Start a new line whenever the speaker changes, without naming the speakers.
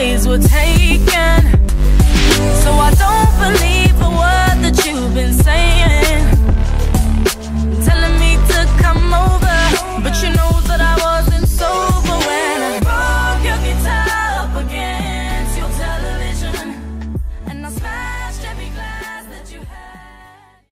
eyes will tell